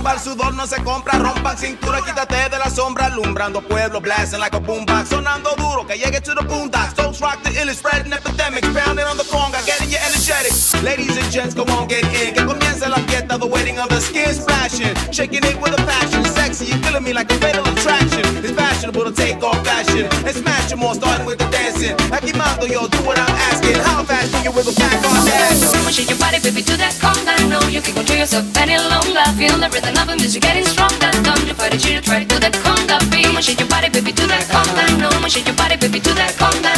rumba, el sudor no se compra. Rompan cintura, quítate de la sombra. Alumbrando pueblo, blasting like a boombox. Sonando duro, que llegue to the boondocks. Folks rock the illest, spreading epidemics. Pounding on the conga, getting you energetic. Ladies and gents, go on, get in. Que comience la fiesta, the wedding of the skin splashing. Shaking it with a passion. Sexy, you feeling me like a fatal attraction. It's fashionable to take off fashion. And smash more, starting with the dancing. Aquí mando, yo, do what I'm asking. How fast can you wiggle back you can control yourself any longer. Feel the rhythm of the music getting stronger. Don't you fight it, you try to do that conga beat. Come shake your body, baby, to that conga. No, shake your body, baby, to that conga.